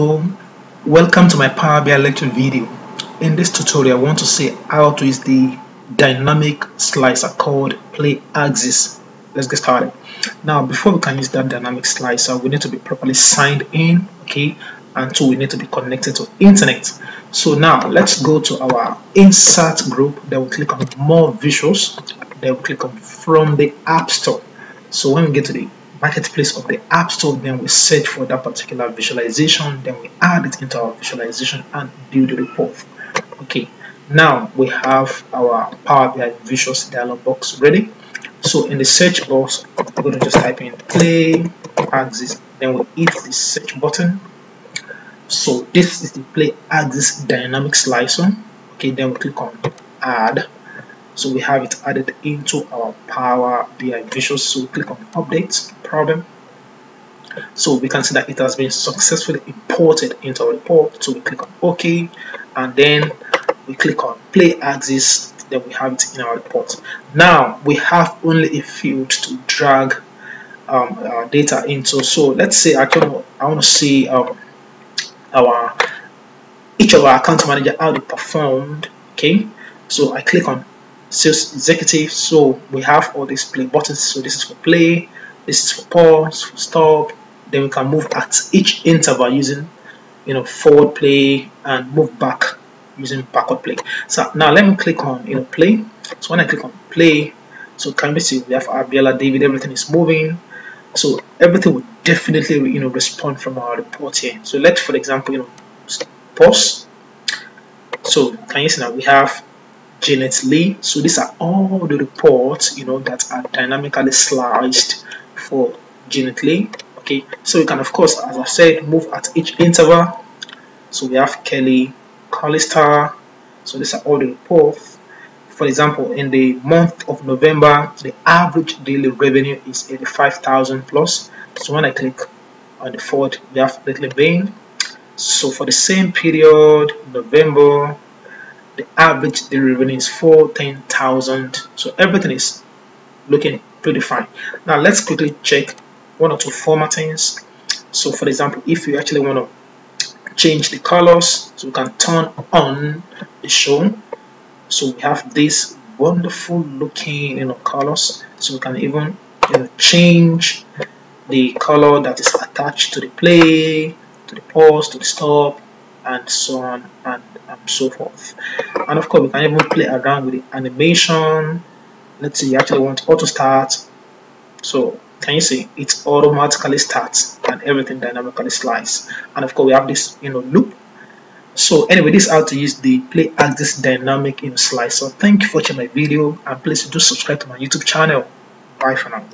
Welcome to my Power BI lecture video. In this tutorial, I want to say how to use the dynamic slicer called Play Axis. Let's get started. Now, before we can use that dynamic slicer, we need to be properly signed in, okay, and two, we need to be connected to internet. So now, let's go to our insert group. Then we click on More Visuals. Then we click on From the App Store. So when we get to the marketplace of the app store then we search for that particular visualization then we add it into our visualization and build a report. Okay now we have our power bi visuals dialog box ready. So in the search box we're going to just type in play axis then we hit the search button. So this is the play axis dynamic slicer. Okay then we click on add so we have it added into our Power BI Visual. So click on Update Problem. So we can see that it has been successfully imported into our report. So we click on OK, and then we click on Play Axis. Then we have it in our report. Now we have only a field to drag um, our data into. So let's say I can I want to see um, our each of our account manager how they performed. Okay, so I click on sales executive so we have all these play buttons. So this is for play this is for pause for stop. Then we can move at each interval using you know forward play and move back using backward play. So now let me click on you know play. So when I click on play so can we see we have Abiola David everything is moving. So everything will definitely you know respond from our report here. So let's for example you know pause. So can you see now we have Janet Lee. So these are all the reports, you know, that are dynamically sliced for Janet Lee. Okay, so you can of course, as I said, move at each interval. So we have Kelly Collister. So these are all the reports. For example, in the month of November, the average daily revenue is 85,000 plus. So when I click on the fourth, we have Little Bain. So for the same period, November, the average revenue is 14,000 so everything is looking pretty fine. Now let's quickly check one or two formattings so for example if you actually want to change the colors so we can turn on the show. So we have this wonderful looking you know colors. So we can even you know change the color that is attached to the play to the pause to the stop and so on and, and so forth. And of course we can even play around with the animation. Let's say you actually want auto start. So can you see? It automatically starts and everything dynamically slides. And of course we have this you know loop. So anyway this is how to use the play axis dynamic in slice. So thank you for watching my video and please do subscribe to my youtube channel. Bye for now